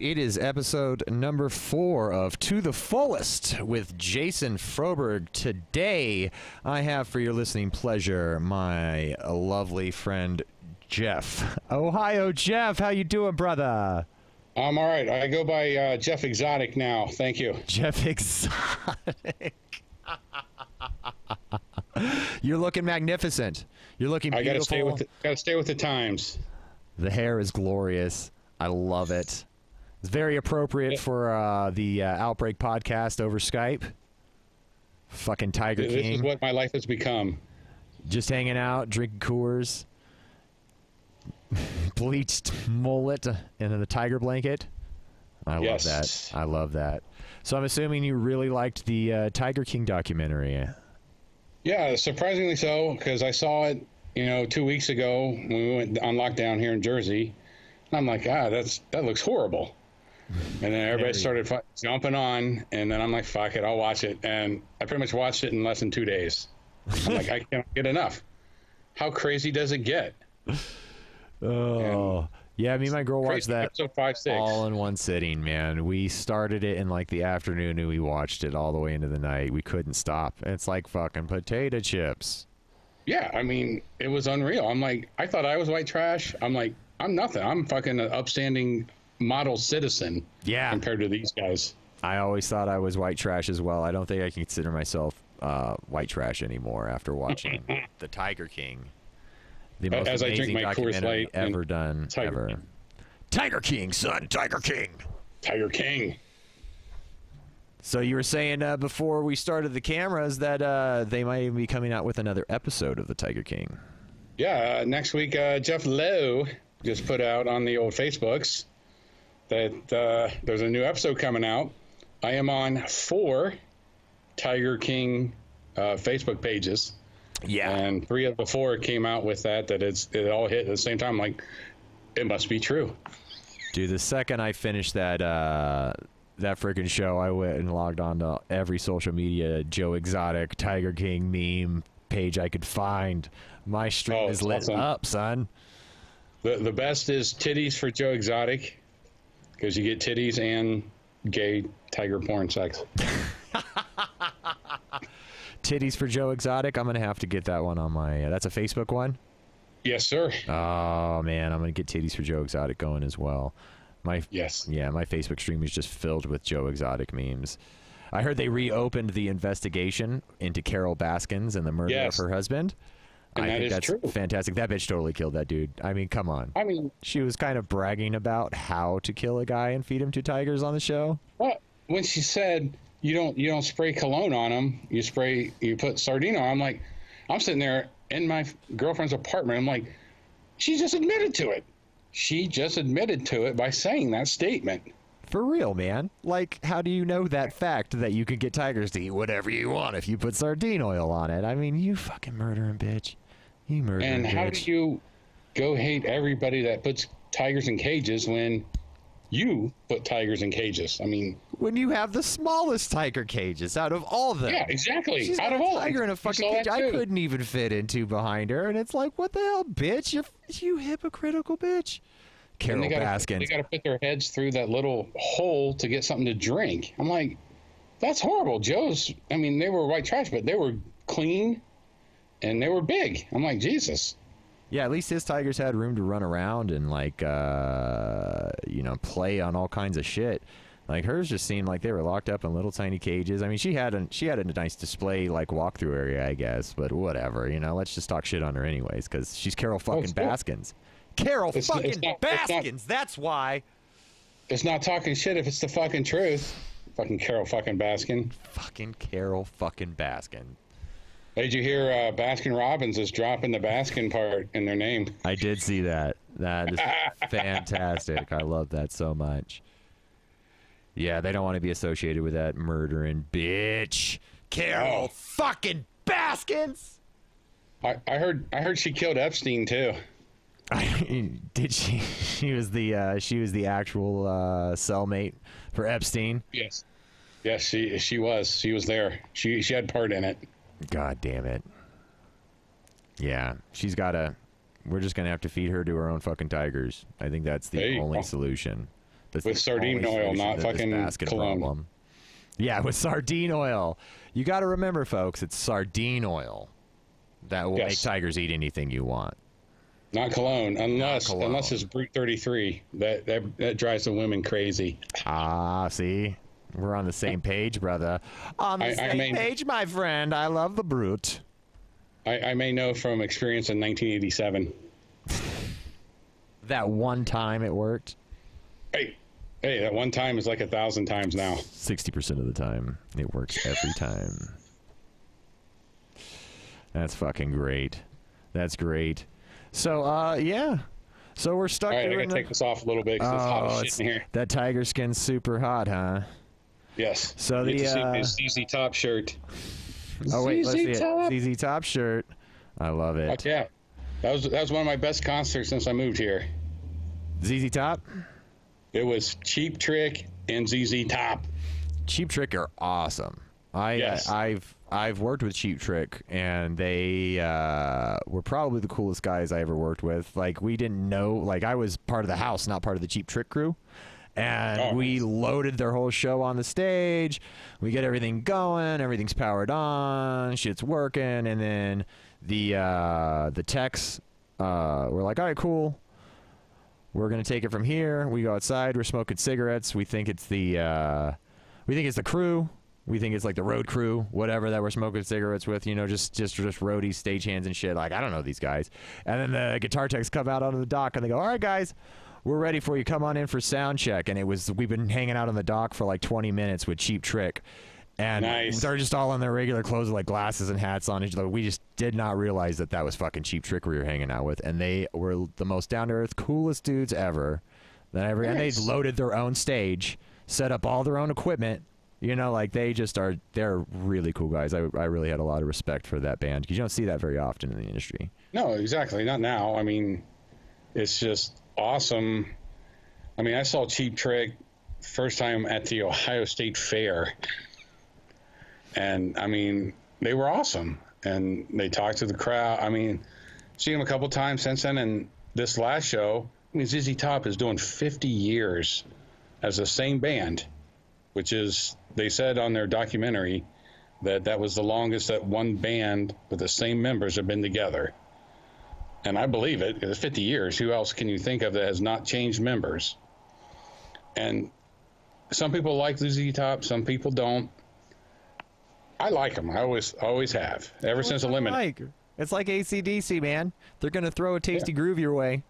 It is episode number four of To the Fullest with Jason Froberg. Today, I have for your listening pleasure my lovely friend Jeff. Ohio Jeff, how you doing, brother? I'm all right. I go by uh, Jeff Exotic now. Thank you. Jeff Exotic. You're looking magnificent. You're looking I beautiful. gotta stay with the, gotta stay with the times. The hair is glorious. I love it. It's very appropriate for uh, the uh, Outbreak podcast over Skype. Fucking Tiger This King. is what my life has become. Just hanging out, drinking Coors. Bleached mullet and then a tiger blanket. I love that. I love that. So I'm assuming you really liked the uh, Tiger King documentary. Yeah, surprisingly so, because I saw it, you know, two weeks ago when we went on lockdown here in Jersey. And I'm like, ah, that's that looks horrible. And then everybody started fu- jumping on, and then I'm like, fuck it, I'll watch it. And I pretty much watched it in less than two days. I'm like, I can't get enough. How crazy does it get? Oh. Yeah, me and my girl watched that five, six. all in one sitting, man. We started it in like the afternoon and we watched it all the way into the night. We couldn't stop. It's like fucking potato chips. Yeah, I mean, it was unreal. I'm like, I thought I was white trash. I'm like, I'm nothing. I'm fucking an upstanding model citizen Yeah. compared to these guys. I always thought I was white trash as well. I don't think I can consider myself uh, white trash anymore after watching The Tiger King. The most As I drink amazing my Coors documentary Light ever done, Tiger ever. King. Tiger King, son, Tiger King. Tiger King. So you were saying uh, before we started the cameras that uh, they might even be coming out with another episode of The Tiger King. Yeah, uh, next week, uh, Jeff Lowe just put out on the old Facebooks that uh, there's a new episode coming out. I am on four Tiger King uh, Facebook pages, Yeah. and three of the four came out with that. That it's it all hit at the same time. Like, it must be true. Dude, the second I finished that uh, that freaking show, I went and logged on to every social media Joe Exotic, Tiger King meme page I could find. My stream Oh, is lit awesome. up, son. The the best is titties for Joe Exotic, because you get titties and gay tiger porn sex. Titties for Joe Exotic. I'm gonna have to get that one on my. Uh, that's a Facebook one. Yes, sir. Oh man, I'm gonna get Titties for Joe Exotic going as well. My Yes. yeah, my Facebook stream is just filled with Joe Exotic memes. I heard they reopened the investigation into Carol Baskins and the murder Yes. of her husband. And I that think is that's true. fantastic. That bitch totally killed that dude. I mean, come on. I mean, She was kind of bragging about how to kill a guy and feed him to tigers on the show. What when she said you don't you don't spray cologne on them, you spray you put sardine on. 'em," I'm like, I'm sitting there in my girlfriend's apartment. I'm like, she just admitted to it. She just admitted to it by saying that statement. For real, man. Like, how do you know that fact that you can get tigers to eat whatever you want if you put sardine oil on it? I mean, you fucking murdering bitch. You murdering And how do you go hate everybody that puts tigers in cages when you put tigers in cages? I mean, when you have the smallest tiger cages out of all of them. yeah, exactly. She's Out got of a all, tiger in a fucking cage I couldn't even fit into behind her, and it's like, what the hell, bitch? You, you hypocritical bitch. And Carol they gotta, Baskins. They got to put their heads through that little hole to get something to drink. I'm like, that's horrible. Joe's, I mean, they were white trash, but they were clean and they were big. I'm like, Jesus. Yeah, at least his tigers had room to run around and like uh you know, play on all kinds of shit. Like hers just seemed like they were locked up in little tiny cages. I mean, she had a she had a nice display like walkthrough area, I guess, but whatever, you know. Let's just talk shit on her anyways cuz she's Carol fucking Baskins. cool. Baskins. Carol It's- fucking it's not- it's not- Baskins. That's why. It's not talking shit if it's the fucking truth. Fucking Carol fucking Baskin. Fucking Carol fucking Baskin. Did you hear uh, Baskin Robbins is dropping the Baskin part in their name? I did see that. That is fantastic. I love that so much. Yeah, they don't want to be associated with that murdering bitch. Carol Oh. fucking Baskins. I, I heard I heard she killed Epstein too. did she? She was the uh, she was the actual uh, cellmate for Epstein. Yes. Yes, she she was. She was there. She she had part in it. God damn it. Yeah, she's got to. We're just gonna have to feed her to her own fucking tigers. I think that's the only go. solution. That's With sardine oil, not fucking cologne. problem. Yeah, with sardine oil. You got to remember, folks, it's sardine oil that will make tigers eat anything you want. Not cologne, unless cologne. unless it's Brut 33. That that that drives the women crazy. Ah, see, we're on the same page, brother. On the I- I same mean- page, my friend. I love the Brut. I, I may know from experience in 1987. That one time it worked. Hey, hey, that one time is like a thousand times now. Sixty percent of the time, it works every time. That's fucking great. That's great. So, uh, yeah. So we're stuck All right, I gotta the- take this off a little bit because it's hot Oh, as shit it's- in here. that tiger skin's super hot, huh? Yes. So Get the, uh, ZZ Top shirt. Oh wait, let's see ZZ it. Top. ZZ Top shirt. I love it. Fuck yeah. That was that was one of my best concerts since I moved here. ZZ Top. It was Cheap Trick and ZZ Top. Cheap Trick are awesome. I Yes. I've I've worked with Cheap Trick and they uh, were probably the coolest guys I ever worked with. Like we didn't know like I was part of the house, not part of the Cheap Trick crew. And Oh, we loaded their whole show on the stage. We get everything going, everything's powered on, shit's working, and then the uh, the techs uh, were like, "All right, cool. We're gonna take it from here. We go outside. We're smoking cigarettes. We think it's the uh, we think it's the crew. We think it's like the road crew, whatever that we're smoking cigarettes with. You know, just just just roadies, stagehands, and shit. Like I don't know these guys. And then the guitar techs come out onto the dock and they go, "All right, guys." We're ready for you. Come on in for sound check. And it was we've been hanging out on the dock for like 20 minutes with Cheap Trick, and Nice. they're just all in their regular clothes with like glasses and hats on. Other. We just did not realize that that was fucking Cheap Trick we were hanging out with, and they were the most down to earth, coolest dudes ever. That ever, and they Nice. loaded their own stage, set up all their own equipment. You know, like they just are. They're really cool guys. I I really had a lot of respect for that band because you don't see that very often in the industry. No, exactly. Not now. I mean, it's just awesome. I mean, I saw Cheap Trick first time at the Ohio State Fair, and I mean, they were awesome. And they talked to the crowd. I mean, seen them a couple times since then. And this last show, I mean, ZZ Top is doing 50 years as the same band, which is they said on their documentary that that was the longest that one band with the same members have been together. And I believe it. It's 50 years. Who else can you think of that has not changed members? And some people like the Z Top, some people don't. I like them. I always, always have. Ever since Eliminator. Like it's like ACDC, man. They're gonna throw a tasty groove your way,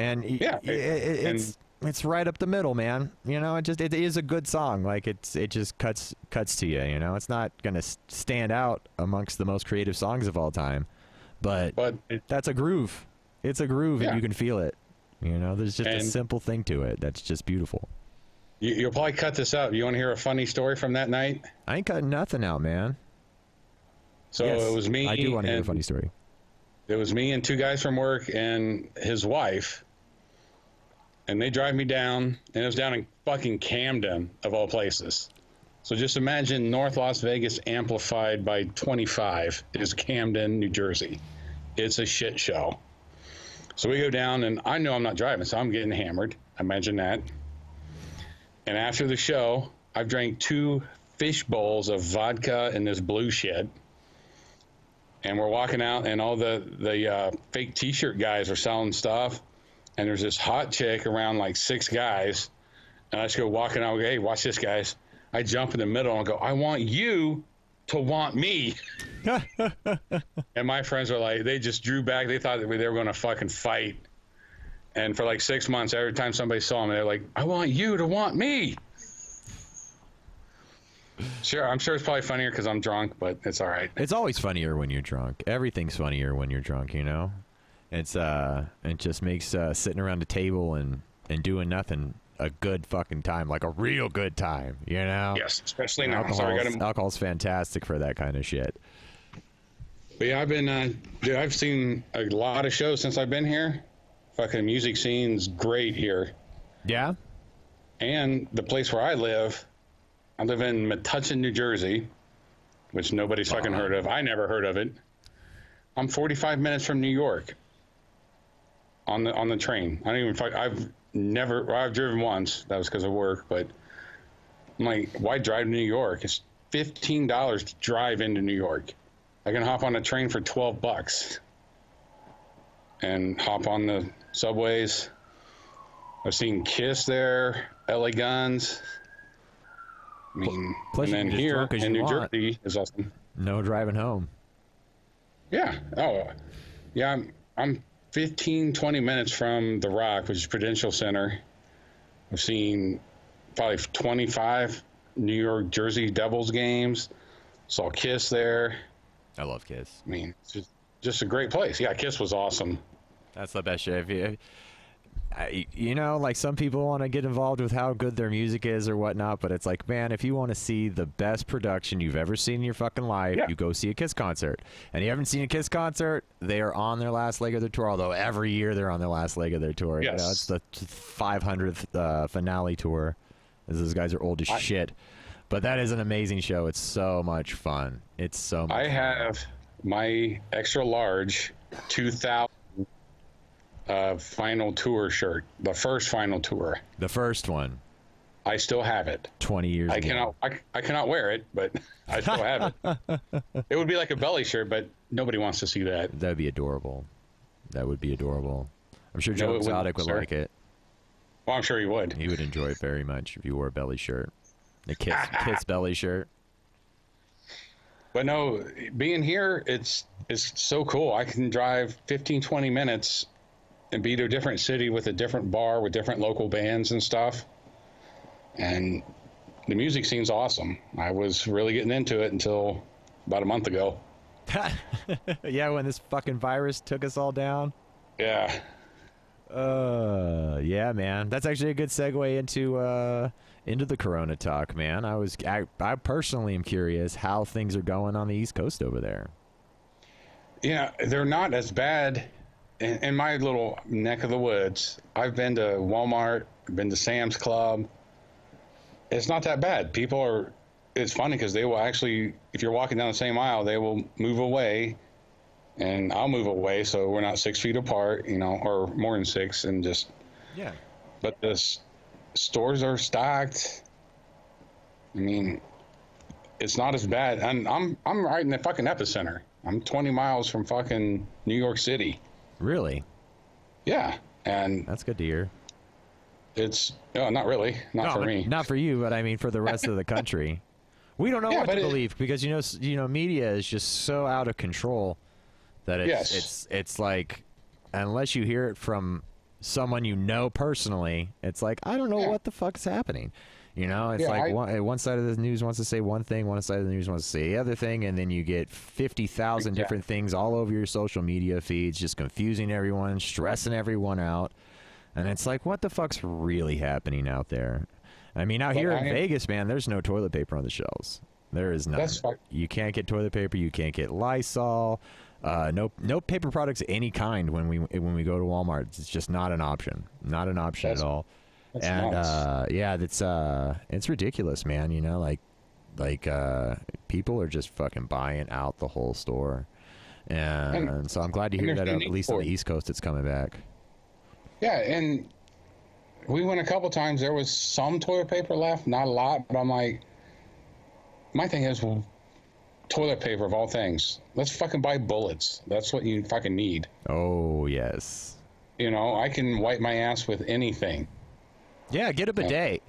and Yeah, y- it, and- it's it's right up the middle, man. You know, it just it is a good song. Like it's it just cuts cuts to you. You know, it's not gonna stand out amongst the most creative songs of all time, but But it, that's a groove. It's a groove, Yeah. and you can feel it. You know, there's just a simple thing to it that's just beautiful. you, you'll probably cut this out. You want to hear a funny story from that night? I ain't cutting nothing out, man. So Yes, it was me. I do want to hear a funny story. It was me and two guys from work and his wife. And they drive me down, and it was down in fucking Camden, of all places. So just imagine North Las Vegas amplified by 25 is Camden, New Jersey. It's a shit show. So we go down, and I know I'm not driving, so I'm getting hammered. Imagine that. And after the show, I've drank two fish bowls of vodka in this blue shit and we're walking out, and all the the uh, fake T-shirt guys are selling stuff, and there's this hot chick around like six guys, and I just go walking out. Go, hey, watch this, guys! I jump in the middle and go, I want you to want me. and my friends were like, they just drew back. They thought that they were going to fucking fight. And for like six months, every time somebody saw me, they're like, I want you to want me. Sure, I'm sure it's probably funnier because I'm drunk, but it's all right. It's always funnier when you're drunk. Everything's funnier when you're drunk, you know. It's uh, it just makes uh, sitting around a table and and doing nothing a good fucking time, like a real good time, you know. Yes, especially now. Alcohol's, Sorry, got to alcohol's fantastic for that kind of shit. But yeah, I've been, uh, dude, I've seen a lot of shows since I've been here. Fucking music scene's great here. Yeah. And the place where I live, I live in Metuchen, New Jersey, which nobody's fucking heard of. I never heard of it. I'm 45 minutes from New York. On the on the train. I don't even. I've never. Well, I've driven once. That was because of work. But I'm like, why drive to New York? It's fifteen dollars to drive into New York. I can hop on a train for twelve bucks and hop on the subways. I've seen Kiss there, LA Guns. I mean, Plus and then here in New want. Jersey is awesome. No driving home. Yeah. Oh, yeah. I'm, I'm 15, 20 minutes from The Rock, which is Prudential Center. I've seen probably 25 New York Jersey Devils games. Saw Kiss there. I love Kiss. I mean, it's just, just a great place. Yeah, Kiss was awesome. That's the best shit. You, I, you know, like some people want to get involved with how good their music is or whatnot, but it's like, man, if you want to see the best production you've ever seen in your fucking life, Yeah. you go see a Kiss concert. And you haven't seen a Kiss concert, they are on their last leg of their tour. Although every year they're on their last leg of their tour. You know, Yes. it's the 500th uh, finale tour. Those guys are old as I- shit. But that is an amazing show. It's so much fun. It's so much I fun. have my extra large 2000 uh, final tour shirt, the first final tour. the first one, I still have it. 20 years I ago. cannot I, I cannot wear it, but I still have it. it would be like a belly shirt, but nobody wants to see that. That would be adorable. That would be adorable. I'm sure Joe wouldn't, Exotic would sir. like it. Well, I'm sure he would. He would enjoy it very much if you wore a belly shirt. The Kiss, Kiss belly shirt. But no, being here, it's it's so cool. I can drive 15, 20 minutes and be to a different city with a different bar with different local bands and stuff. And the music scene's awesome. I was really getting into it until about a month ago. yeah, when this fucking virus took us all down. Yeah. Uh, yeah, man. That's actually a good segue into uh into the Corona talk, man. I was I, I personally am curious how things are going on the East Coast over there. Yeah, they're not as bad in, in my little neck of the woods. I've been to Walmart, I've been to Sam's Club. It's not that bad. People are. It's funny because they will actually, if you're walking down the same aisle, they will move away, and I'll move away so we're not six feet apart, you know, or more than six, and just. Yeah. But the stores are stocked. I mean, it's not as bad. And I'm I'm right in the fucking epicenter. I'm 20 miles from fucking New York City. Really? Yeah, and That's good to hear. it's oh, not really, not No, for me. Not for you, but I mean for the rest of the country. We don't know Yeah, what to it- believe because you know you know media is just so out of control that it's Yes. it's it's like unless you hear it from someone you know personally, it's like I don't know Yeah. what the fuck's happening. You know, it's Yeah, like I- one, uh, one side of the news wants to say one thing, one side of the news wants to say the other thing, and then you get fifty thousand Exactly. different things all over your social media feeds, just confusing everyone, stressing everyone out. And it's like, what the fuck's really happening out there? I mean, out But here in I- Vegas, man, there's no toilet paper on the shelves. There is none. You can't get toilet paper. You can't get Lysol. Uh, no, no paper products of any kind when we when we go to Walmart. It's just not an option. Not an option That's- at all. That's and uh, yeah, that's uh, it's ridiculous, man. You know, like like uh, people are just fucking buying out the whole store. And, And- so I'm glad to hear that uh, at least on the. East Coast it's coming back. Yeah, and we went a couple times. There was some toilet paper left, not a lot, but I'm like, my thing is, well, toilet paper of all things. Let's fucking buy bullets. That's what you fucking need. Oh yes. You know, I can wipe my ass with anything. Yeah, get a bidet.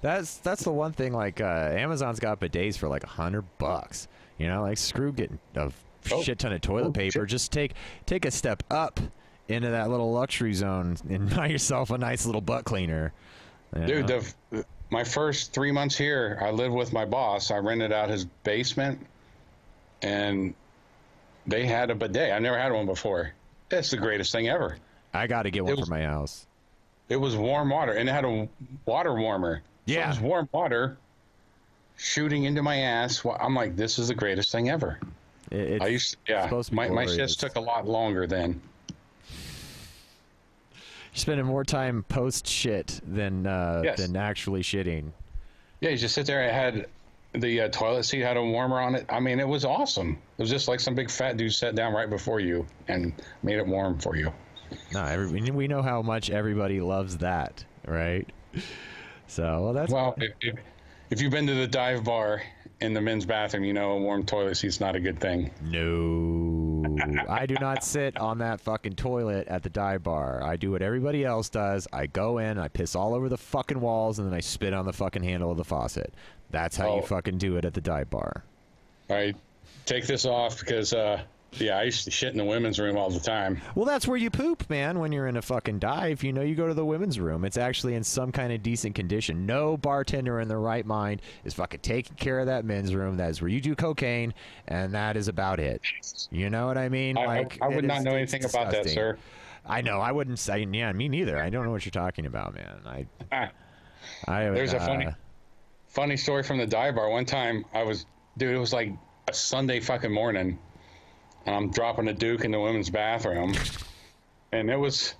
That's that's the one thing. Like uh, Amazon's got bidets for like a hundred bucks. You know, like screw getting a Oh. shit ton of toilet Oh, paper. shit. Just take take a step up into that little luxury zone and buy yourself a nice little butt cleaner. You Dude, know? the, my first three months here, I lived with my boss. I rented out his basement, and they had a bidet. I never had one before. It's the greatest thing ever. I got to get one was- for my house. It was warm water, and it had a water warmer. So Yeah. it was warm water shooting into my ass. I'm like, this is the greatest thing ever. It's I used, yeah. supposed to be my my shits took a lot longer then. You're spending more time post shit than uh, Yes. than actually shitting. Yeah, you just sit there. It had the uh, toilet seat had a warmer on it. I mean, it was awesome. It was just like some big fat dude sat down right before you and made it warm for you. No, every, we know how much everybody loves that, right? So, well, that's Well, if, if, if you've been to the dive bar in the men's bathroom, you know a warm toilet seat's not a good thing. no. I do not sit on that fucking toilet at the dive bar. I do what everybody else does. I go in, I piss all over the fucking walls, and then I spit on the fucking handle of the faucet. That's how you Oh. fucking do it at the dive bar. All right, take this off because, uh, yeah, I used to shit in the women's room all the time. Well, that's where you poop, man. When you're in a fucking dive, you know, you go to the women's room. It's actually in some kind of decent condition. No bartender in their right mind is fucking taking care of that men's room. That is where you do cocaine, and that is about it. You know what I mean? I, I- like, I, would not is- know anything about that, sir. I know. I wouldn't say. Yeah, me neither. I don't know what you're talking about, man. I. Ah, I There's a uh, funny- funny story from the dive bar. One time, I was, dude, it was like a Sunday fucking morning, and I'm dropping a Duke in the women's bathroom, and it was,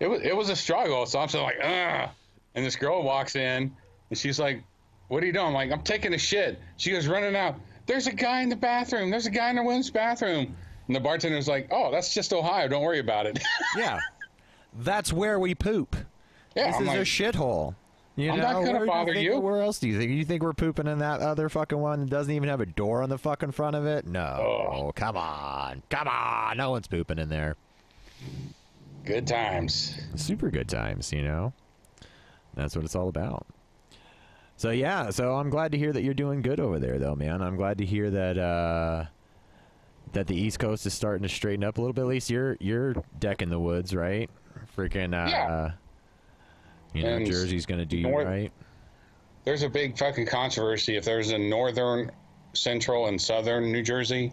it was, it was a struggle. So I'm just like, ah, and this girl walks in, and she's like, "What are you doing?" I'm like, "I'm taking a shit." She goes running out. There's a guy in the bathroom. There's a guy in the women's bathroom. And the bartender's like, "Oh, that's just Ohio. Don't worry about it." Yeah, that's where we poop. yeah, This I'm is like, a shithole. You I'm know, not gonna bother think, you. Where else do you think? You think we're pooping in that other fucking one that doesn't even have a door on the fucking front of it? No. Oh. Come on. Come on. No one's pooping in there. good times. Super good times, you know? That's what it's all about. So, yeah. So, I'm glad to hear that you're doing good over there, though, man. I'm glad to hear that, uh,. That the East Coast is starting to straighten up a little bit. At least you're you're decking the woods, right? Freaking, uh, Yeah. You know, And Jersey's gonna do you north- right. there's a big fucking controversy if there's a northern, central, and southern New Jersey.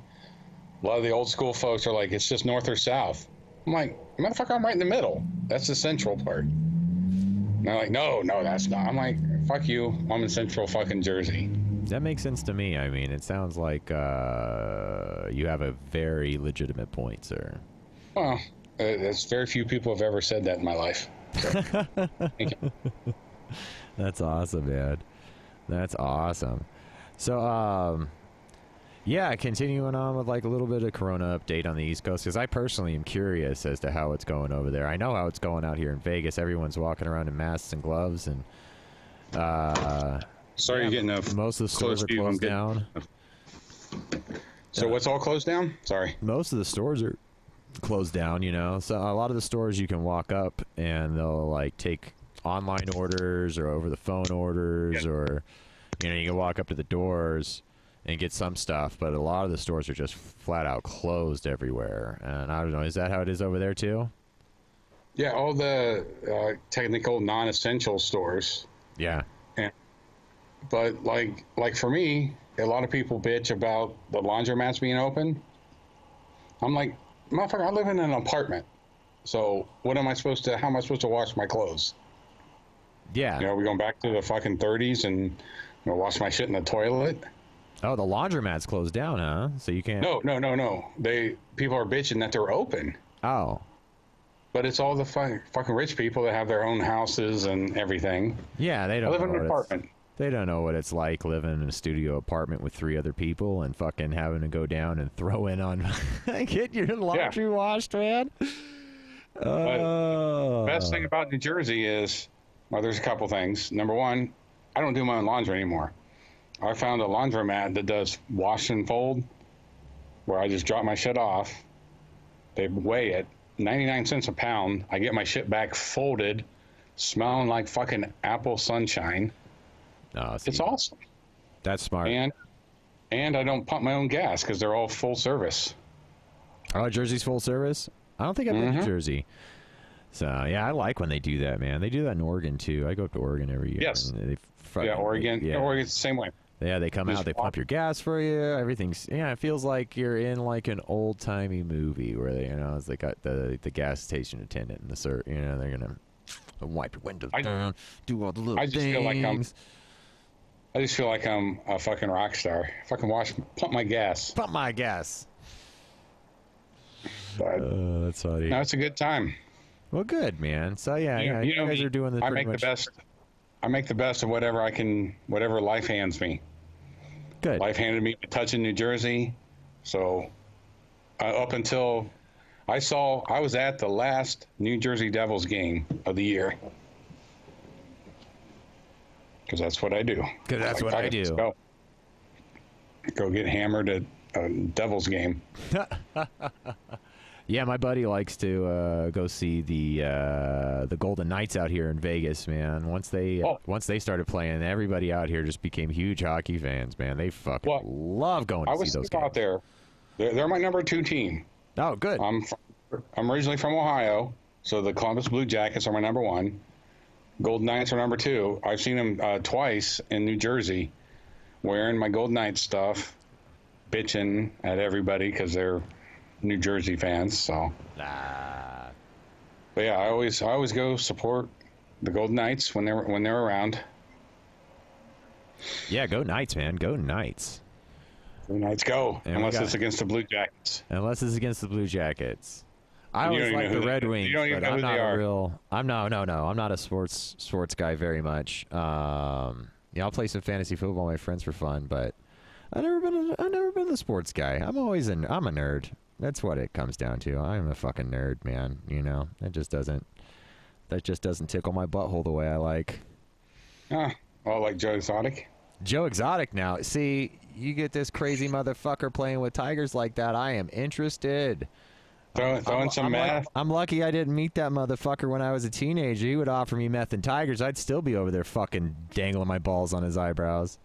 A lot of the old school folks are like, it's just north or south. I'm like, motherfucker, I'm right in the middle. That's the central part. And they're like, no, no, that's not. I'm like, fuck you. I'm in central fucking Jersey. That makes sense to me. I mean, it sounds like uh, you have a very legitimate point, sir. Well, uh, there's very few people have ever said that in my life. That's awesome, man. That's awesome. So, um, yeah, continuing on with like a little bit of Corona update on the East Coast because I personally am curious as to how it's going over there. I know how it's going out here in Vegas. Everyone's walking around in masks and gloves, and uh, Sorry, yeah, you're getting a. most of the stores are closed down. So what's all closed down? Sorry. most of the stores are closed down you know so a lot of the stores you can walk up and they'll like take online orders or over the phone orders Yeah. or you know you can walk up to the doors and get some stuff but a lot of the stores are just flat out closed everywhere and i don't know is that how it is over there too Yeah, all the uh, technical non-essential stores. yeah And, But like, like for me, a lot of people bitch about the laundromats being open. I'm like, motherfucker, I live in an apartment. So what am I supposed to? How am I supposed to wash my clothes? yeah You know, we going back to the fucking 30s and you know, wash my shit in the toilet? oh the laundromat's closed down huh so you can't No, no, no, no. They people are bitching that they're open, oh but it's all the fu- fucking rich people that have their own houses and everything. yeah they don't I live in an apartment. They don't know what it's like living in a studio apartment with three other people and fucking having to go down and throw in on get your laundry washed, man. Oh. Best thing about New Jersey is, well, there's a couple things. Number one, I don't do my own laundry anymore. I found a laundromat that does wash and fold, where I just drop my shit off. They weigh it, 99 cents a pound. I get my shit back folded, smelling like fucking apple sunshine. Oh, It's awesome. That's smart. And and I don't pump my own gas because they're all full service. Oh, Jersey's full service. I don't think I've been to Mhm. Jersey. So yeah, I like when they do that, man. They do that in Oregon too. I go up to Oregon every year. Yes. They Yeah, Oregon. Yeah, Oregon's the same way. yeah. They come Just out. They pump your gas for you. Everything's yeah. It feels like you're in like an old timey movie where they, you know, it's they got the the gas station attendant and the sir, you know, they're gonna wipe your windows I- down, do all the little I just things. feel like I'm- I just feel like I'm a fucking rock star. Fucking wash, pump my gas. Pump my gas. But Uh, that's funny. no, it's a good time. Well, good man. So yeah, You- yeah, you you, know guys me. are doing the I make much the best. I make the best of whatever I can, whatever life hands me. good. Life handed me a touch in New Jersey, so uh, up until I saw. I was at the last New Jersey Devils game of the year because that's what I do. Because that's what I do. Go. go get hammered at a Devils game. Yeah, my buddy likes to uh, go see the uh, the Golden Knights out here in Vegas, man. Once they Oh. once they started playing, everybody out here just became huge hockey fans, man. They fucking Well, love going to I was those out there. They're, they're my number two team. Oh, good. I'm from, I'm originally from Ohio, so the Columbus Blue Jackets are my number one. Golden Knights are number two. I've seen them uh, twice in New Jersey, wearing my Golden Knights stuff, bitching at everybody because they're New Jersey fans. So, Nah. but yeah, I always I always go support the Golden Knights when they're when they're around. Yeah, go Knights, man. Go Knights. The Knights go And unless it's against the Blue Jackets. Unless it's against the Blue Jackets. I always like the Red Wings, but know I'm not a real. I'm no, no, no. I'm not a sports sports guy very much. Um, yeah, I'll play some fantasy football with my friends for fun, but I've never been. A, I've never been the sports guy. I'm always an. I'm a nerd. That's what it comes down to. I'm a fucking nerd, man. You know, that just doesn't. That just doesn't tickle my butthole the way I like. Ah, oh, like Joe Exotic. Joe Exotic now. See, you get this crazy motherfucker playing with tigers like that. I am interested. Throw, throwing I'm, some I'm math. I'm lucky I didn't meet that motherfucker when I was a teenager. He would offer me meth and tigers. I'd still be over there fucking dangling my balls on his eyebrows.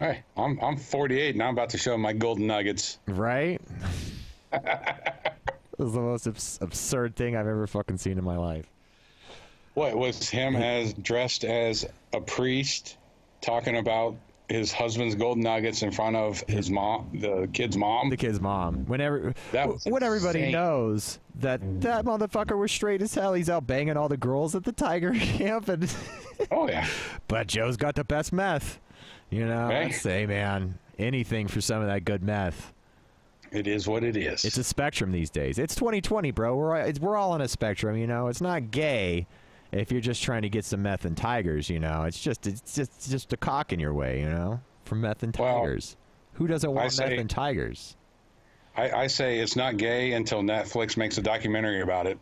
Hey, I'm I'm 48 and I'm about to show my golden nuggets. Right? It was the most abs- absurd thing I've ever fucking seen in my life. What was him as dressed as a priest talking about his husband's golden nuggets in front of his mom, the kid's mom? The kid's mom. Whenever, That was when everybody knows that that motherfucker was straight as hell. He's out banging all the girls at the tiger camp, and Oh yeah, but Joe's got the best meth. You know, Hey. I say, man, anything for some of that good meth. it is what it is. It's a spectrum these days. It's 2020, bro. We're it's, we're all on a spectrum. You know, it's not gay if you're just trying to get some meth and tigers. You know, it's just it's just it's just a cock in your way. You know, for meth and Well, tigers. Who doesn't want say- meth and tigers? I, I say it's not gay until Netflix makes a documentary about it.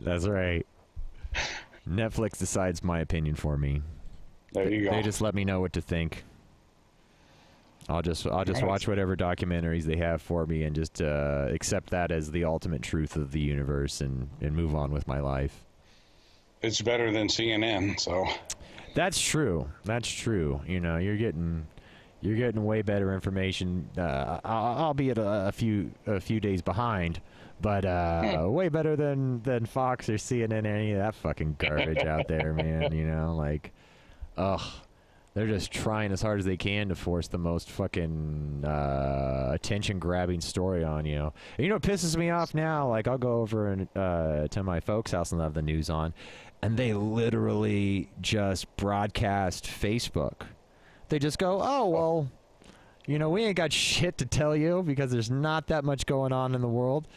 That's right. Netflix decides my opinion for me. There you go. They just let me know what to think. I'll just I'll just watch whatever documentaries they have for me and just uh, accept that as the ultimate truth of the universe and, and move on with my life. it's better than CNN. So That's true. That's true. You know, you're getting you're getting way better information, uh, al- albeit a, a few a few days behind, but uh, way better than than Fox or CNN or any of that fucking garbage out there, man. You know, like, ugh. They're just trying as hard as they can to force the most fucking uh, attention-grabbing story on you. And you know what pisses me off now? Like I'll go over and, uh, to my folks' house and have the news on, and they literally just broadcast Facebook. They just go, "Oh well, you know, we ain't got shit to tell you because there's not that much going on in the world.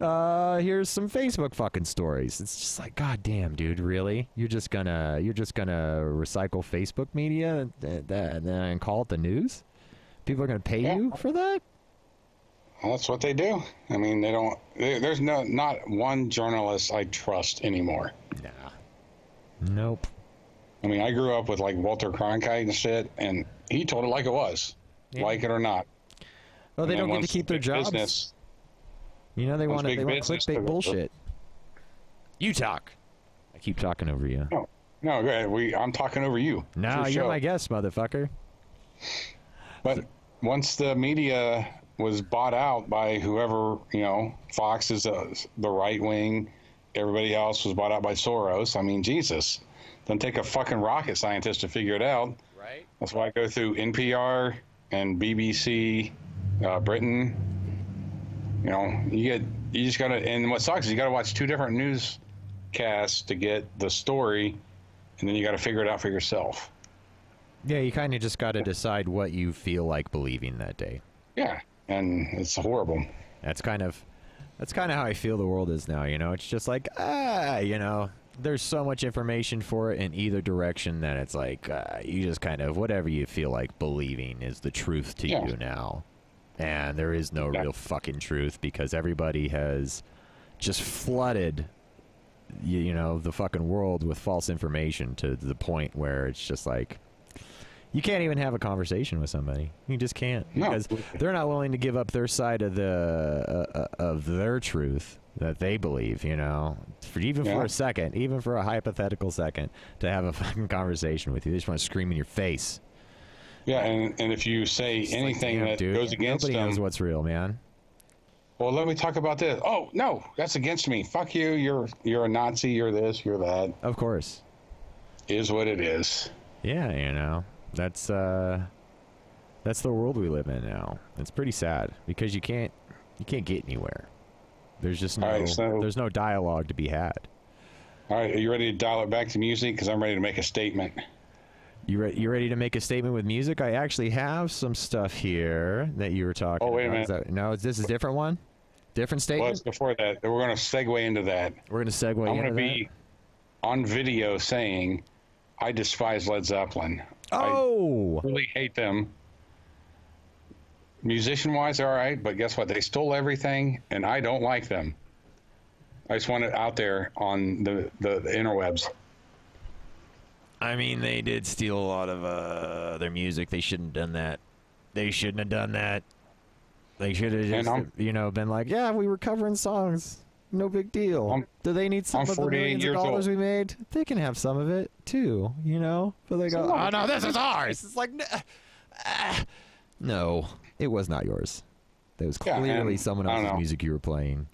Uh, here's some Facebook fucking stories. It's just like, god damn, dude, really? You're just gonna you're just gonna recycle Facebook media and, and, and call it the news? People are gonna pay Yeah. you for that? well, that's what they do. I mean, they don't. There, there's no not one journalist I trust anymore. Nah. Nope. I mean, I grew up with like Walter Cronkite and shit, and he told it like it was, Yeah. like it or not. Well, they don't get to keep their jobs. Business, You know they want to big they want business clickbait bullshit. You talk. I keep talking over you. no, no, go ahead. We, I'm talking over you. It's No, your you're show. my guest, motherfucker. But once the media was bought out by whoever, you know, Fox is uh, the right wing, everybody else was bought out by Soros. I mean, Jesus, doesn't take a fucking rocket scientist to figure it out. Right? That's why I go through NPR and BBC, uh, Britain. You know, you get you just gotta. And what sucks is you gotta watch two different newscasts to get the story, and then you gotta figure it out for yourself. Yeah, you kind of just got to decide what you feel like believing that day. Yeah, and it's horrible. That's kind of that's kind of how I feel the world is now, you know. It's just like ah, you know, there's so much information for it in either direction that it's like uh, you just kind of whatever you feel like believing is the truth to Yeah. you now. And there is no Yeah. real fucking truth because everybody has just flooded you, you know the fucking world with false information to the point where it's just like you can't even have a conversation with somebody. You just can't No. because they're not willing to give up their side of the uh, uh, of their truth that they believe you know? For even for a second even for a hypothetical second to have a fucking conversation with you. They just want to scream in your face Yeah, and, and if you say It's like, anything damn, that dude, goes against nobody them, knows what's real man well, let me talk about this. Oh no, that's against me. Fuck you. You're you're a Nazi. You're this. You're that. of course Is what it is. Yeah, you know, that's uh that's the world we live in now. It's pretty sad because you can't you can't get anywhere. There's just no right, so- there's no dialogue to be had. All right, are you ready to dial it back to music? Because I'm ready to make a statement. You re- you ready to make a statement with music? I actually have some stuff here that you were talking Oh, wait a about. Is minute. that- no, is this a different one? Different Well, statement? it's before that. We're going to segue into that. We're going to segue I'm going to be on video saying I despise Led Zeppelin. Oh! I really hate them. Musician wise, they're all right, but guess what? They stole everything, and I don't like them. I just want it out there on the, the, the interwebs. I mean, they did steal a lot of uh, their music. They shouldn't have done that. They shouldn't have done that. They should have just, you know, been like, yeah, we were covering songs. No big deal. I'm- Do they need some I'm of the 48 millions of dollars old. we made? They can have some of it too, you know. But they go, oh no, this is ours. It's like, "N- ah." no, it was not yours. That was clearly and someone else's music you were playing.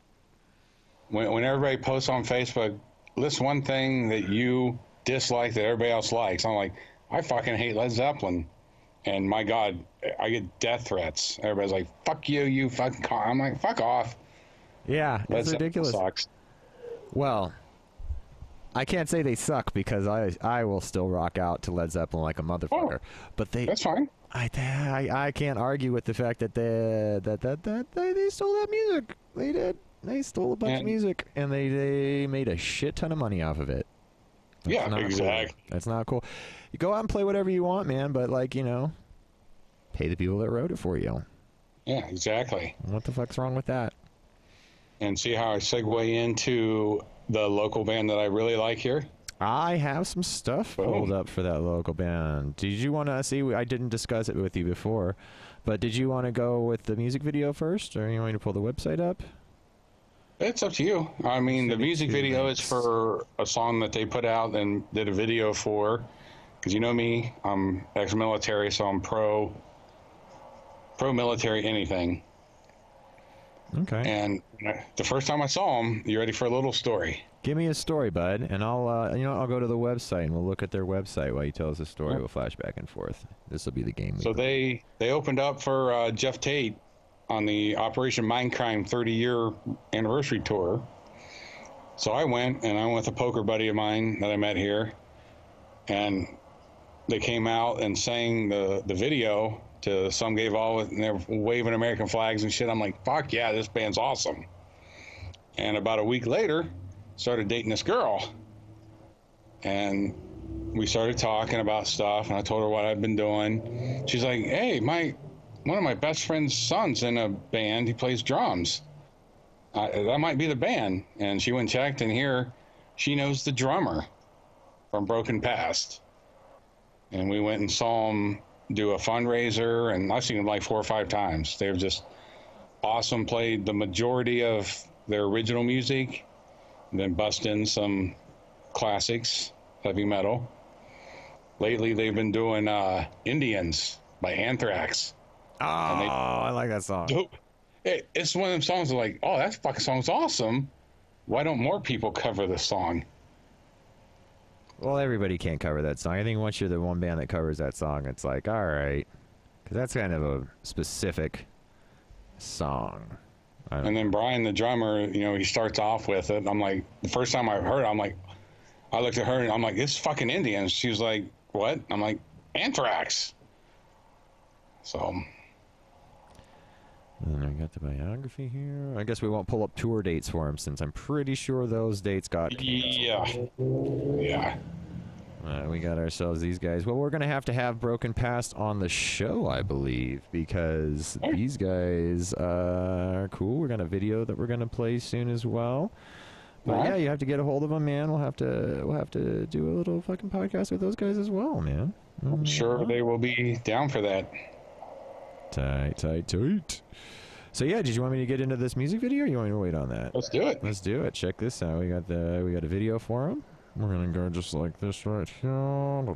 When, when everybody posts on Facebook, list one thing that you dislike that everybody else likes. I'm like, I fucking hate Led Zeppelin. And my God, I get death threats. Everybody's like, fuck you, you fucking con. I'm like, fuck off. Yeah, Led it's Zeppelin ridiculous. sucks. Well, I can't say they suck because I I will still rock out to Led Zeppelin like a motherfucker. Oh, but they That's fine. I, I I can't argue with the fact that they that that that they, they stole that music. They did. They stole a bunch of music and they they made a shit ton of money off of it. That's Yeah, not cool. exactly. That's not cool. You go out and play whatever you want, man, but like, you know, pay the people that wrote it for you. Yeah, exactly. What the fuck's wrong with that? And see how I segue into the local band that I really like here? I have some stuff Boom. pulled up for that local band. Did you want to see? I didn't discuss it with you before, but did you want to go with the music video first, or you want me to pull the website up? It's up to you. I mean, the music video is for a song that they put out and did a video for. Because you know me, I'm ex-military, so I'm pro pro military anything. Okay. And the first time I saw them, you ready for a little story? Give me a story, bud, and I'll uh, you know I'll go to the website and we'll look at their website while you tell us the story. Yeah. We'll flash back and forth. This will be the game. we So play. they they opened up for uh, Geoff Tate on the Operation Mindcrime 30 year anniversary tour. So I went and I went with a poker buddy of mine that I met here, and they came out and sang the the video to "Some Gave All" and they're waving American flags and shit. I'm like, fuck yeah, this band's awesome. And about a week later, started dating this girl, and we started talking about stuff and I told her what I'd been doing. She's like, "Hey, my one of my best friend's sons in a band. He plays drums. That might be the band." And she went checked, and here she knows the drummer from Broken Past. And we went and saw him do a fundraiser, and I've seen him like four or five times. They're just awesome. Played the majority of their original music, then bust in some classics, heavy metal lately they've been doing uh, Indians by Anthrax. Oh, I like that song. Dope. It, it's one of them songs that like, oh, that fucking song's awesome. Why don't more people cover this song? Well, everybody can't cover that song. I think once you're the one band that covers that song, it's like, all right, because that's kind of a specific song. And then Brian, the drummer, you know, he starts off with it. I'm like, the first time I heard it, I'm like, I looked at her and I'm like, it's fucking Indians. She was like, what? I'm like, Anthrax. So, And I got the biography here. I guess we won't pull up tour dates for him since I'm pretty sure those dates got canceled. yeah. Yeah. Uh, we got ourselves these guys. Well, we're gonna have to have Broken Past on the show, I believe, because these guys uh, are cool. We're gonna video that we're gonna play soon as well. But yeah, you have to get a hold of them, man. We'll have to we'll have to do a little fucking podcast with those guys as well, man. I'm sure they will be down for that. Tight, tight, tight. So yeah, did you want me to get into this music video? or You want me to wait on that? Let's do it. Let's do it. Check this out. We got the we got a video for him. We're gonna go just like this right here.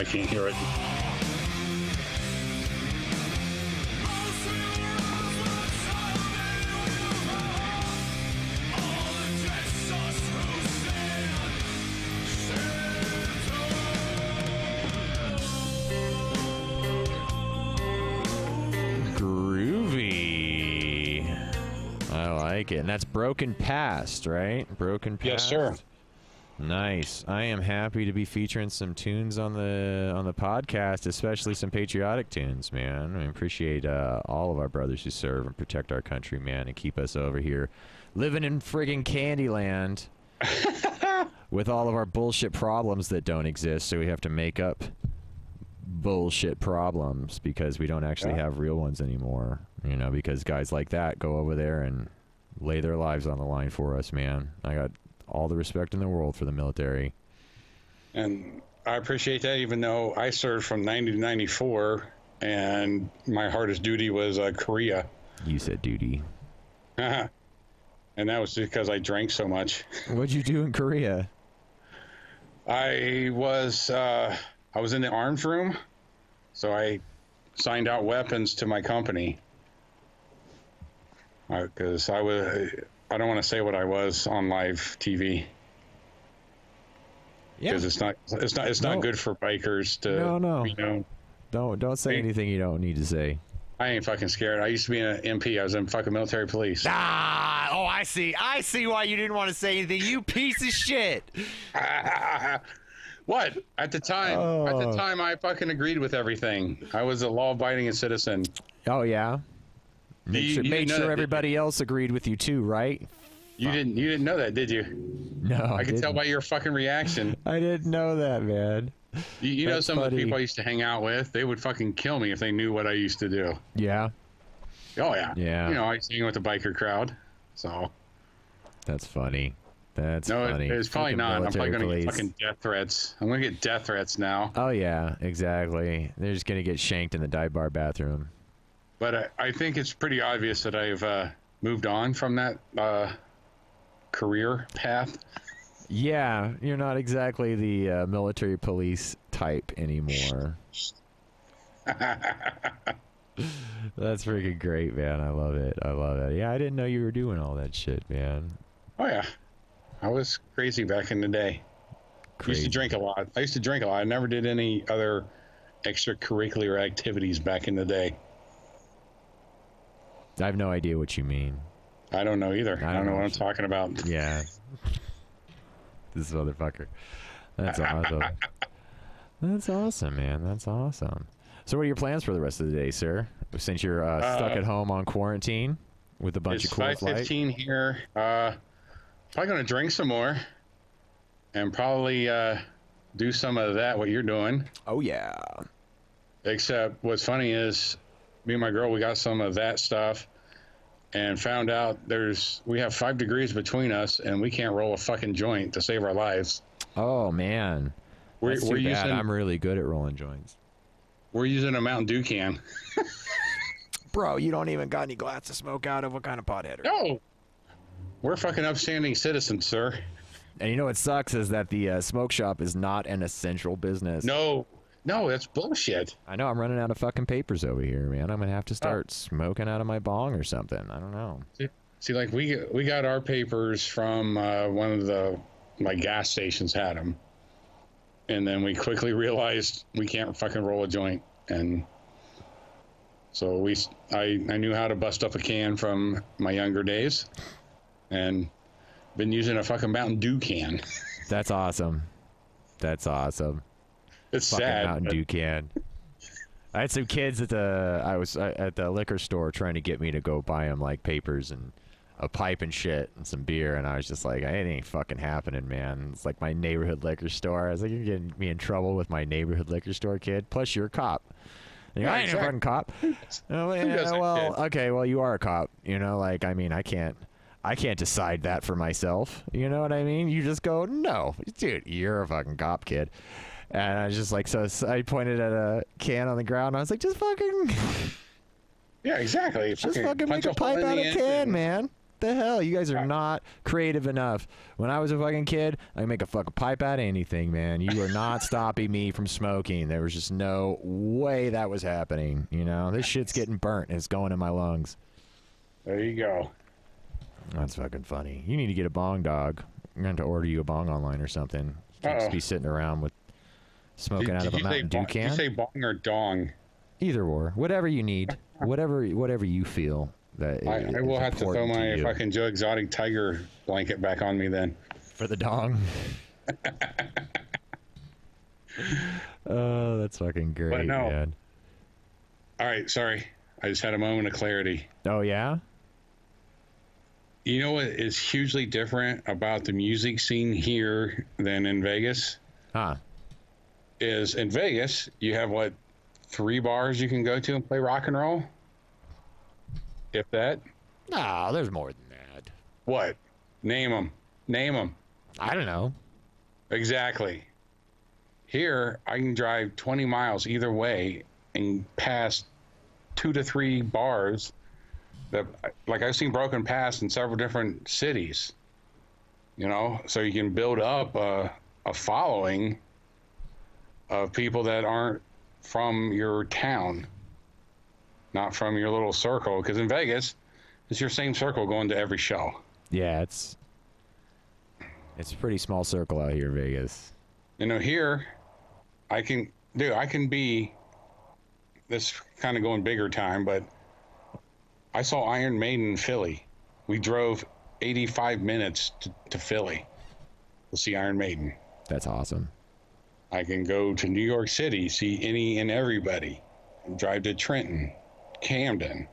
I can't hear it. Groovy. I like it. And that's Broken Past, right? Broken Past. Yes, sir. Nice. I am happy to be featuring some tunes on the on the podcast, especially some patriotic tunes, man. I appreciate uh, all of our brothers who serve and protect our country, man, and keep us over here living in friggin' Candyland with all of our bullshit problems that don't exist. So we have to make up bullshit problems because we don't actually Yeah. have real ones anymore. You know, because guys like that go over there and lay their lives on the line for us, man. I got all the respect in the world for the military. And I appreciate that, even though I served from 90 to 94, and my hardest duty was uh, Korea. You said duty. and that was because I drank so much. What'd you do in Korea? I was uh, I was in the arms room, so I signed out weapons to my company because I was I don't want to say what I was on live TV Yeah. because it's not it's not it's not No. good for bikers to No, no. be known. Don't don't say anything you don't need to say. I ain't fucking scared. I used to be an MP. I was in fucking military police. Ah, oh, I see. I see why you didn't want to say anything. You piece of shit. what? At the time, at Oh. the time, I fucking agreed with everything. I was a law-abiding citizen. Oh yeah. Make You- sure, you make didn't sure that, everybody else agreed with you too, right? You didn't, you didn't know that, did you? No, I could tell didn't. by your fucking reaction. I didn't know that, man. You, you know, some of the people I used to hang out with, they would fucking kill me if they knew what I used to do. Yeah, Oh yeah, Yeah. You know, I used hang with the biker crowd. So that's funny. That's no, it- it's probably not. I'm probably gonna get fucking death threats. I'm gonna get death threats now. Oh yeah, exactly. They're just gonna get shanked in the dive bar bathroom. But I, I think it's pretty obvious that I've uh, moved on from that uh, career path. Yeah, you're not exactly the uh, military police type anymore. That's freaking great, man. I love it. I love it. Yeah, I didn't know you were doing all that shit, man. Oh yeah, I was crazy back in the day. I used to drink a lot. I used to drink a lot. I never did any other extracurricular activities back in the day. I have no idea what you mean. I don't know either. I I don't, don't know know what I'm talking about. Yeah. this motherfucker. That's awesome. That's awesome, man. That's awesome. So, what are your plans for the rest of the day, sir? Since you're uh, stuck Uh, at home on quarantine with a bunch It's of cool light. fifteen here. Uh, probably gonna drink some more, and probably uh, do some of that what you're doing. Oh yeah. Except what's funny is me and my girl we got some of that stuff and found out there's we have five degrees between us and we can't roll a fucking joint to save our lives. Oh man. We're, That's we're bad. using I'm really good at rolling joints. we're using a Mountain Dew can. Bro, you don't even got any glass to smoke out of. What kind of pothead? No, we're fucking upstanding citizens, sir. And you know what sucks is that the uh, smoke shop is not an essential business. No, no, that's bullshit. I know I'm running out of fucking papers over here, man. I'm gonna have to Oh. start smoking out of my bong or something. I don't know. See, like we we got our papers from uh, one of the my gas stations had them, and then we quickly realized we can't fucking roll a joint, and so we I I knew how to bust up a can from my younger days, and been using a fucking Mountain Dew can. That's awesome. That's awesome. It's Fucking sad. Mountain Dew can. I had some kids at the I was uh, at the liquor store trying to get me to go buy them like papers and a pipe and shit and some beer, and I was just like, it ain't fucking happening, man. It's like my neighborhood liquor store. I was like, you're getting me in trouble with my neighborhood liquor store kid. Plus, you're a cop. You're, Yeah, I ain't a fucking cop. Oh, yeah, well, okay, well, you are a cop. You know, like I mean, I can't. I can't decide that for myself. You know what I mean? You just go, no, dude, you're a fucking cop, kid. And I was just like, so I pointed at a can on the ground. I was like, just fucking, Yeah, exactly. just fucking make punch a pipe out of can, and- man. The hell, you guys are not creative enough. When I was a fucking kid, I make a fucking pipe out of anything, man. You are not stopping me from smoking. There was just no way that was happening. You know, this shit's getting burnt. It's going in my lungs. There you go. That's fucking funny. You need to get a bong dog. I'm going to order you a bong online or something. You can't just be sitting around with smoking Did, out did of a Mountain Dew bong, did you say bong or dong? Either or, whatever you need, whatever whatever you feel that I, is I will have to throw my you. fucking Joe Exotic Tiger blanket back on me then. for the dong. oh, that's fucking great, no. man. All right, sorry. I just had a moment of clarity. Oh yeah, You know what is hugely different about the music scene here than in Vegas? huh? Is in Vegas, you have what, three bars you can go to and play rock and roll? If that? No, there's more than that. What? Name them. Name them. I don't know. Exactly. Here, I can drive 20 miles either way and pass two to three bars that, like, I've seen broken past in several different cities. You know, so you can build up a, a following of people that aren't from your town, not from your little circle. Because in Vegas, it's your same circle going to every show. Yeah, it's it's a pretty small circle out here, Vegas. you know here i can do. i can be this kind of going bigger time but i saw iron maiden in philly we drove 85 minutes to, to philly to see iron maiden That's awesome. I can go to new york city see any and everybody and drive to trenton camden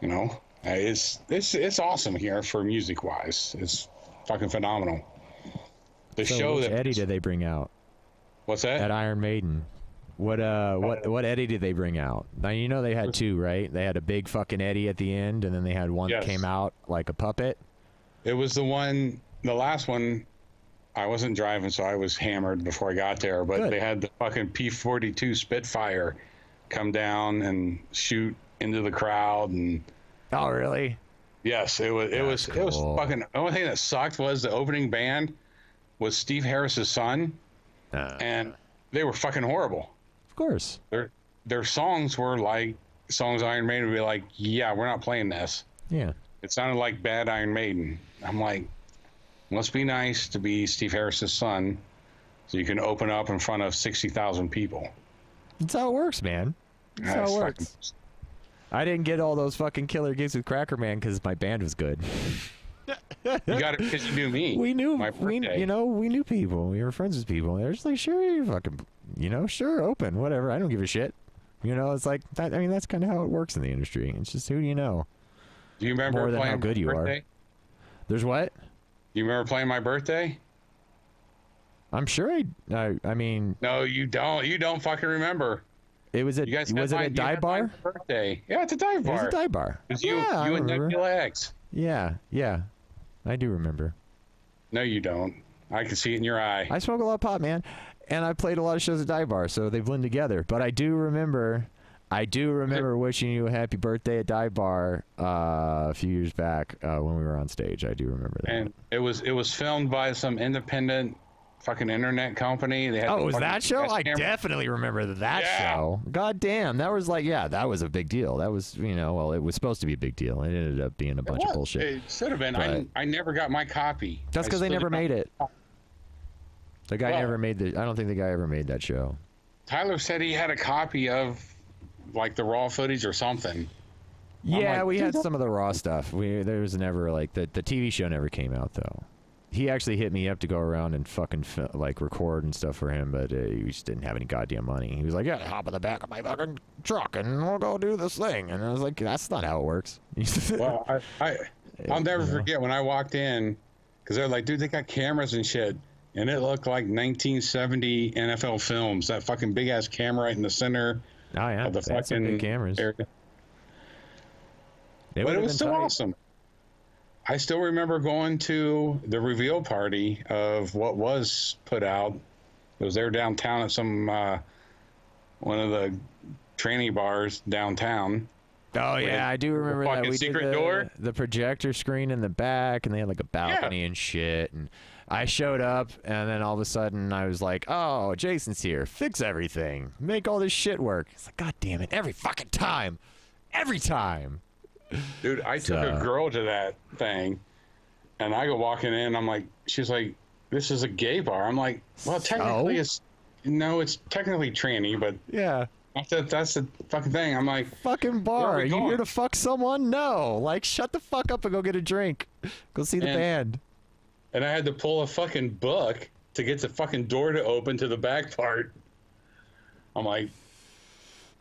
you know it's it's it's awesome here for music wise it's fucking phenomenal the So show that Eddie did they bring out what's that at Iron Maiden? What uh what what Eddie did they bring out? Now you know they had two, right? They had a big fucking Eddie at the end, and then they had one that came out like a puppet. It was the one, the last one. I wasn't driving, so I was hammered before I got there. But Good. they had the fucking P forty two Spitfire come down and shoot into the crowd, and Oh really? yes, it was it was That's it was fucking. The only thing that sucked was the opening band was Steve Harris's son, Uh, and they were fucking horrible. of course. Their their songs were like songs Iron Maiden would be like, yeah, we're not playing this. Yeah. It sounded like bad Iron Maiden. I'm like, must be nice to be Steve Harris's son, so you can open up in front of sixty thousand people. That's how it works, man. That's how That's it fucking- works. I didn't get all those fucking killer gigs with Cracker Man because my band was good. You got it because you knew me. We knew, my we, birthday. you know, we knew people. We were friends with people. They're just like, sure, you fucking, you know, sure, open, whatever. I don't give a shit. You know, it's like that. I mean, that's kind of how it works in the industry. It's just who do you know. Do you remember more than how good my you are. birthday? There's what? You remember playing my birthday? I'm sure I, I. I mean, No, you don't. You don't fucking remember. it was at. You guys was it my- a you dive bar? Birthday. Yeah, it's a dive It bar. was a dive bar. It was you, yeah, I and. Nebula X. Yeah, yeah, I do remember. No, you don't. I can see it in your eye. I smoke a lot of pot, man, and I played a lot of shows at dive bar, so they blend together. But I do remember, I do remember wishing you a happy birthday at dive bar uh, a few years back uh, when we were on stage. I do remember that. and it was it was filmed by some independent fucking internet company. They had Oh, was that show? I camera- definitely remember that Yeah. show. God damn, that was like, yeah, that was a big deal. That was, you know, well, it was supposed to be a big deal. It ended up being a It bunch of bullshit. It should have been. I I never got my copy. That's because they never did not- made it. The guy Well- never made the. I don't think the guy ever made that show. Tyler said he had a copy of like the raw footage or something. Yeah, like, we had some of the raw stuff. We there was never like the the TV show never came out though. He actually hit me up to go around and fucking like record and stuff for him, but uh, he just didn't have any goddamn money. He was like, "Yeah, hop in the back of my fucking truck and we'll go do this thing." And I was like, "That's not how it works." Well, I, I I'll never You know? forget when I walked in because they're like, dude, they got cameras and shit. And it looked like 1970 NFL films. That fucking big ass camera right in the center oh yeah, of the they fucking cameras. area. They but it was still tight. awesome. I still remember going to the reveal party of what was put out. It was there downtown at some uh, one of the tranny bars downtown. Oh yeah, I do remember that. We secret did the, door? the projector screen in the back, and they had like a balcony and shit. And I showed up, and then all of a sudden I was like, "Oh, Jason's here. Fix everything. Make all this shit work." It's like, God damn it! Every fucking time, every time. Dude, I took a girl to that thing, and I go walking in. I'm like, she's like, "This is a gay bar." I'm like, "Well, technically, So? it's no, it's technically tranny, but Yeah, that's the, that's the fucking thing." I'm like, fucking bar. Are you here going? to fuck someone? No. Like, shut the fuck up and go get a drink. Go see the And- band. And I had to pull a fucking book to get the fucking door to open to the back part. I'm like,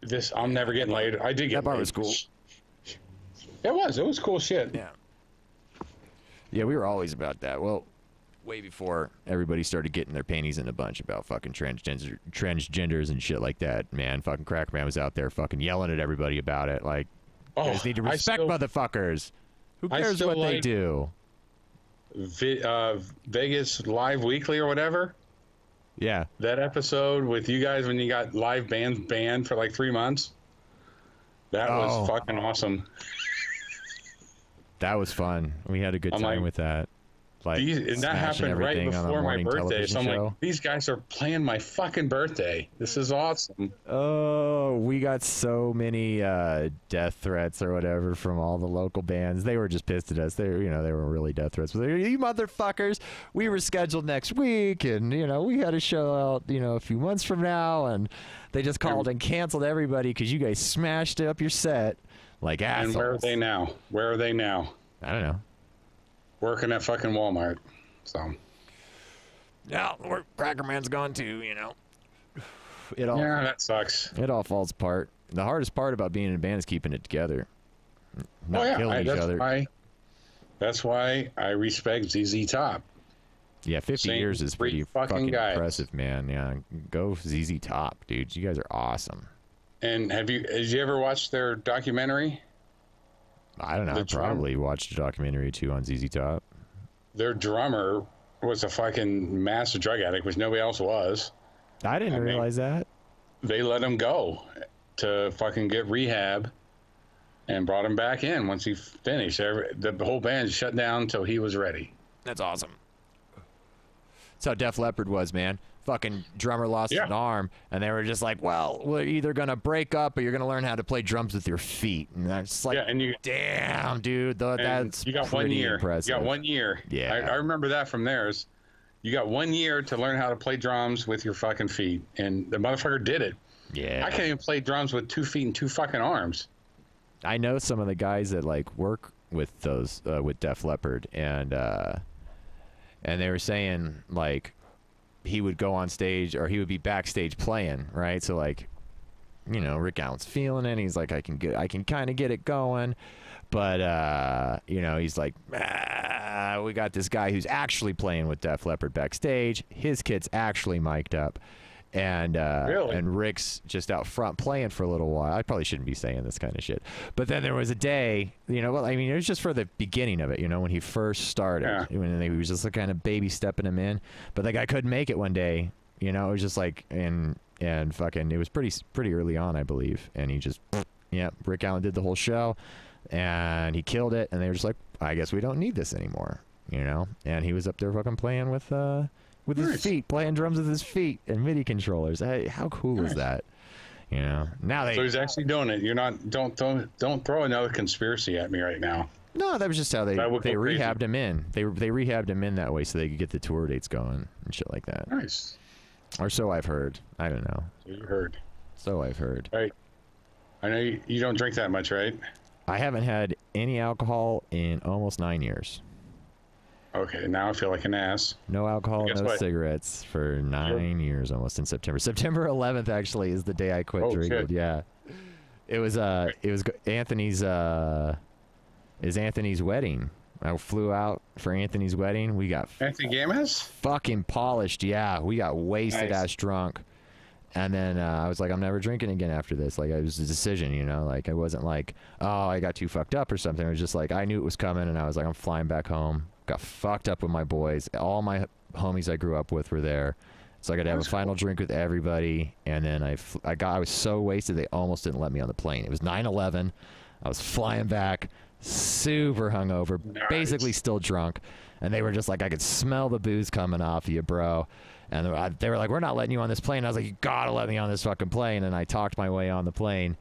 this. I'm never getting laid. I did get That bar laid. was cool. It was. It was cool shit. Yeah. Yeah, we were always about that. Well, way before everybody started getting their panties in a bunch about fucking transgender transgenders and shit like that. Man, fucking Crackman was out there fucking yelling at everybody about it. Like, you oh, guys need to Oh, respect still- motherfuckers. Who cares what they do? Uh, Vegas Live Weekly or whatever. Yeah. That episode with you guys when you got live bands banned for like three months. That Oh. was fucking awesome. That was fun. We had a good I'm time like, with that. Like These, and that happened right everything on a before my birthday. So I'm show. like, these guys are playing my fucking birthday. This is awesome. Oh, we got so many uh, death threats or whatever from all the local bands. They were just pissed at us. They, were, you know, they were really death threats. But you motherfuckers, we were scheduled next week, and you know, we had a show out, you know, a few months from now, and they just called and canceled everybody because you guys smashed up your set like assholes. And where are they now? Where are they now? I don't know. Working at fucking Walmart. So Yeah, where Cracker Man's gone too. You know, it all yeah, that sucks. it all falls apart. The hardest part about being in a band is keeping it together, not oh yeah, killing I, each that's other. why. That's why I respect ZZ Top. Yeah, 50 Same years is pretty fucking fucking, impressive, man. Yeah, go ZZ Top, dude. You guys are awesome. And have you? Did you ever watch their documentary? I don't know. The I drum- probably watched a documentary too on ZZ Top. Their drummer was a fucking massive drug addict, which nobody else was. I didn't I mean- realize that. They let him go to fucking get rehab, and brought him back in once he finished. Every, the whole band shut down until he was ready. That's awesome. That's how Def Leppard was, man. Fucking drummer lost Yeah. an arm, and they were just like, "Well, we're either gonna break up or you're gonna learn how to play drums with your feet." And that's like, yeah, and you damn, dude, th- and that's you got one pretty year. impressive. You got one year. Yeah. I, I remember that from theirs. You got one year to learn how to play drums with your fucking feet, and the motherfucker did it. Yeah, I can't even play drums with two feet and two fucking arms. I know some of the guys that like work with those uh, with Def Leppard, and uh, and they were saying like he would go on stage or he would be backstage playing, right? So like, you know, Rick Allen's feeling it. He's like, I can get, I can kind of get it going, but uh, you know, he's like, ah, we got this guy who's actually playing with Def Leppard backstage. His kid's actually mic'd up. And uh, Really? and Rick's just out front playing for a little while. I probably shouldn't be saying this kind of shit, but then there was a day, you know. Well, I mean, it was just for the beginning of it, you know, when he first started, Yeah. when he was just like kind of baby stepping him in. But the guy couldn't make it one day, you know. It was just like and and fucking. It was pretty pretty early on, I believe, and he just yeah. Rick Allen did the whole show, and he killed it. And they were just like, I guess we don't need this anymore, you know. And he was up there fucking playing with uh with his Nice. feet, playing drums with his feet and MIDI controllers. Hey, how cool is that? You know. Now they So he's actually doing it. You're not. Don't don't don't throw another conspiracy at me right now. no, that was just how they they go crazy. rehabbed him in. They they rehabbed him in that way so they could get the tour dates going and shit like that. Nice. Or so I've heard. I don't know. So you heard. So I've heard. Right. I know you, you don't drink that much, right? I haven't had any alcohol in almost nine years. Okay. Now I feel like an ass. No alcohol, no what? cigarettes for nine years almost in September. September 11th actually is the day I quit Oh, drinking. shit. Yeah, it was uh, it was Anthony's uh, is Anthony's wedding. I flew out for Anthony's wedding. We got Anthony Gamas? fucking polished. Yeah, we got wasted Nice. ass drunk. And then uh, I was like, I'm never drinking again after this. Like, it was a decision, you know. Like, I wasn't like, oh, I got too fucked up or something. It was just like I knew it was coming, and I was like, I'm flying back home. Got fucked up with my boys. All my homies I grew up with were there, so I got to have a final drink with everybody. And then I, fl- I got, I was so wasted they almost didn't let me on the plane. It was 9/11. I was flying back, super hungover, Nice. basically still drunk, and they were just like, I could smell the booze coming off you, bro. And they they were like, "We're not letting you on this plane." I was like, "You gotta let me on this fucking plane." And I talked my way on the plane,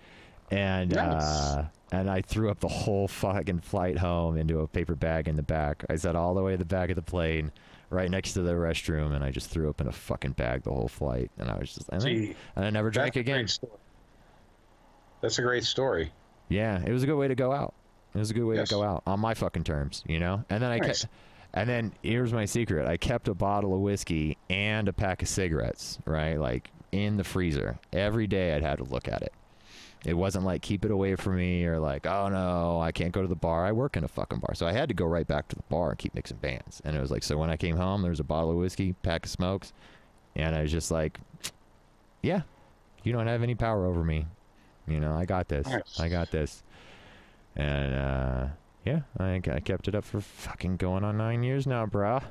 and Nice. uh, and I threw up the whole fucking flight home into a paper bag in the back. I sat all the way to the back of the plane, right next to the restroom, and I just threw up in a fucking bag the whole flight. And I was just, and, Gee, and I never drank again. That's a great story. Yeah, it was a good way to go out. It was a good way Yes. to go out on my fucking terms, you know. And then I Nice. kept, and then here's my secret: I kept a bottle of whiskey and a pack of cigarettes, right, like in the freezer. Every day I'd have to look at it. It wasn't like keep it away from me or like oh no I can't go to the bar. I work in a fucking bar, so I had to go right back to the bar and keep mixing bands. And it was like so when I came home, there was a bottle of whiskey, pack of smokes, and I was just like, yeah, you don't have any power over me. You know, I got this. Nice. I got this. And uh yeah, I, I kept it up for fucking going on nine years now, brah.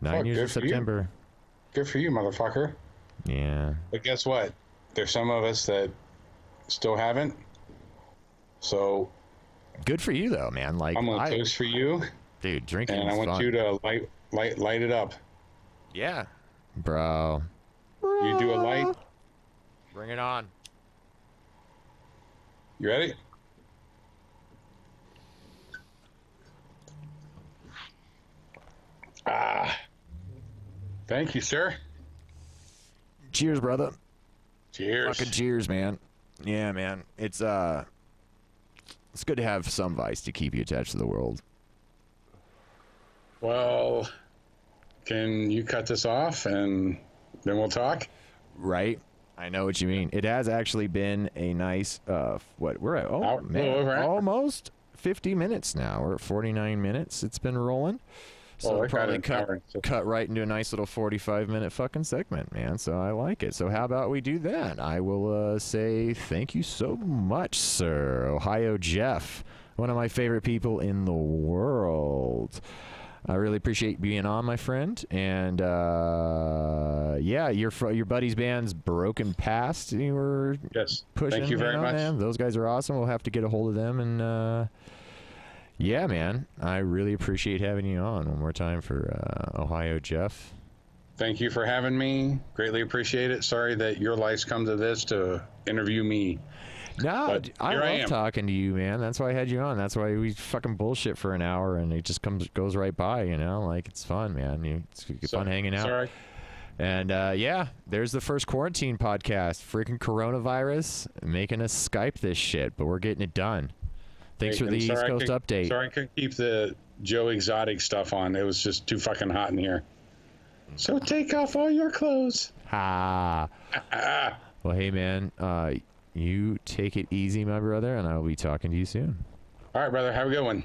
Nine Fuck, years of for you. September. Good for you, motherfucker. Yeah. But guess what? There's some of us that still haven't. So Good for you though, man. Like I'm gonna I, toast for you, dude, drinking and I want fun. you to light light light it up. Yeah. Bro. You do a light. Bring it on. You ready? Ah. Thank you, sir. Cheers, brother. Cheers. Fucking cheers, man. Yeah, man. It's uh it's good to have some vice to keep you attached to the world. Well, can you cut this off and then we'll talk? Right? I know what you mean. It has actually been a nice uh what we're at oh Hour- man, almost 50 minutes now. We're at 49 minutes. It's been rolling. So we'll probably cut hour cut right into a nice little 45 minute fucking segment, man. So I like it. So how about we do that? I will uh, say thank you so much, sir. Ohio Jeff, one of my favorite people in the world. I really appreciate being on, my friend. And uh, yeah, your your buddy's band's Broken Past. You were Yes. pushing. Thank you very much. Man. Those guys are awesome. We'll have to get a hold of them and. Uh, yeah, man. I really appreciate having you on one more time for uh, Ohio Jeff. Thank you for having me. Greatly appreciate it. Sorry that your life's come to this to interview me. No, But I love I talking to you, man. That's why I had you on. That's why we fucking bullshit for an hour and it just comes goes right by. You know, like it's fun, man. You, it's So- fun hanging out. Sorry. And uh, yeah, there's the first quarantine podcast. Freaking coronavirus making us Skype this shit, but we're getting it done. Thanks for the East sorry Coast could- update. Sorry I couldn't keep the Joe Exotic stuff on. It was just too fucking hot in here. So take off all your clothes. Ha. Ah, Well, hey, man. Uh, you take it easy, my brother, and I will be talking to you soon. all right, brother. Have a good one.